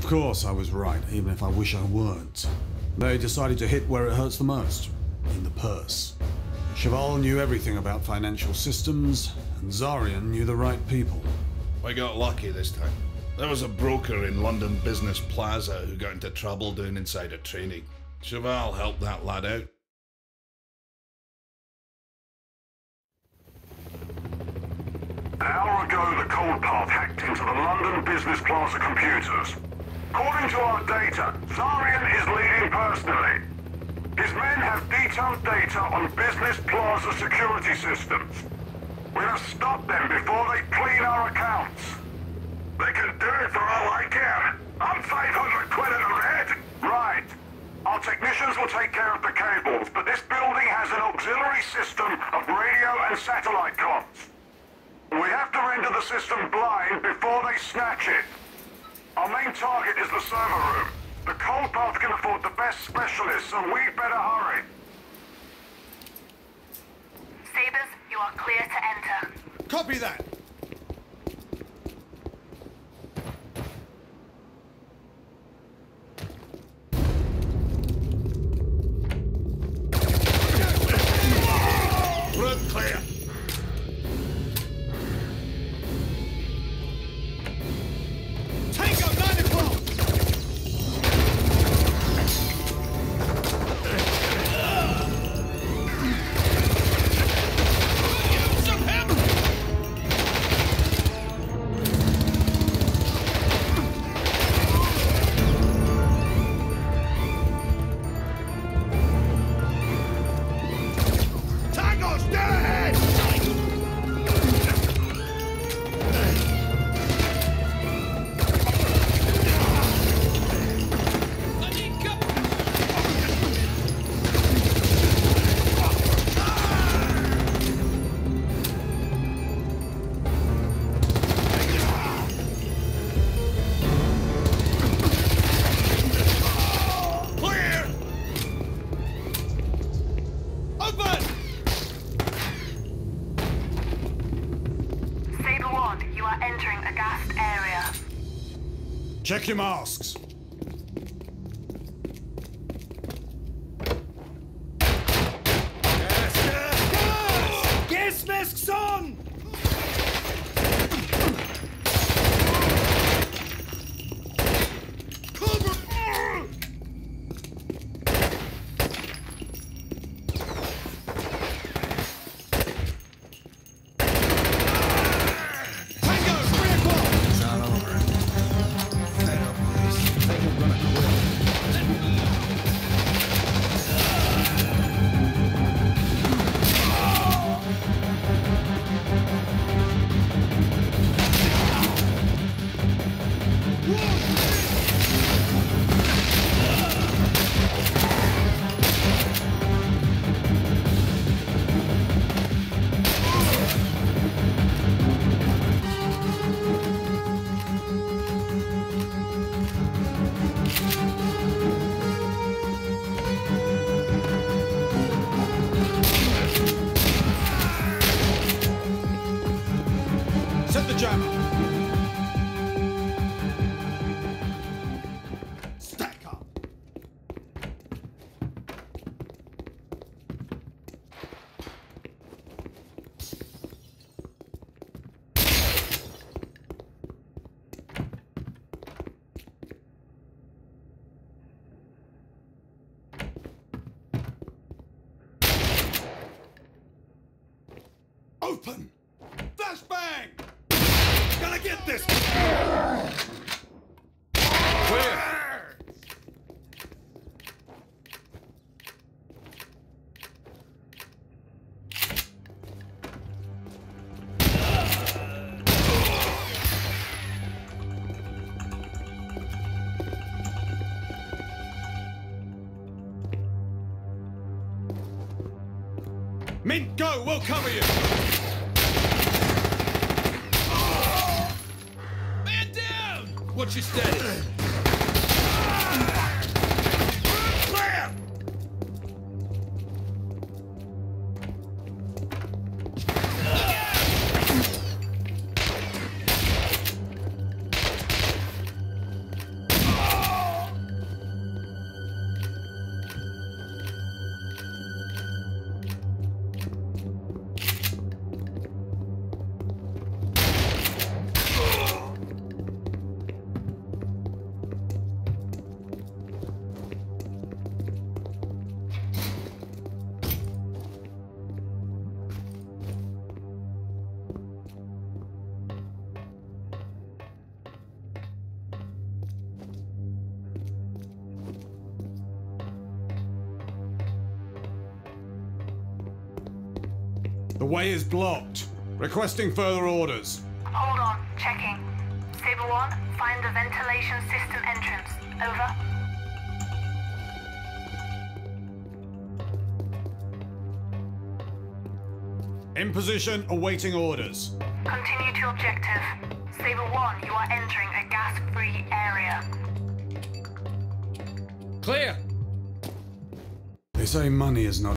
Of course I was right, even if I wish I weren't. They decided to hit where it hurts the most, in the purse. Cheval knew everything about financial systems, and Zarian knew the right people. We got lucky this time. There was a broker in London Business Plaza who got into trouble doing insider trading. Cheval helped that lad out. An hour ago, the Cold Path hacked into the London Business Plaza computers. According to our data, Zarian is leading personally. His men have detailed data on Business Plaza security systems. We must stop them before they clean our accounts. They can do it for all I care. I'm 500 quid in the red. Right. Our technicians will take care of the cables, but this building has an auxiliary system of radio and satellite comms. We have to render the system blind before they snatch it. Our main target is the server room. The Cold Path can afford the best specialists, so we'd better hurry. Sabers, you are clear to enter. Copy that! A gassed area. Check your masks. Gas! Gas! Gas masks on! Open! Flashbang! Gonna get this! Clear! Mint, go! We'll cover you! What's your status? The way is blocked. Requesting further orders. Hold on, checking. Saber 1, find the ventilation system entrance. Over. In position, awaiting orders. Continue to objective. Saber 1, you are entering a gas-free area. Clear! They say money is not